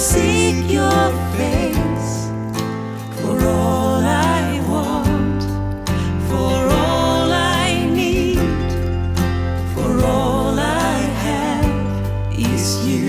seek your face for all I want, for all I need, for all I have is you.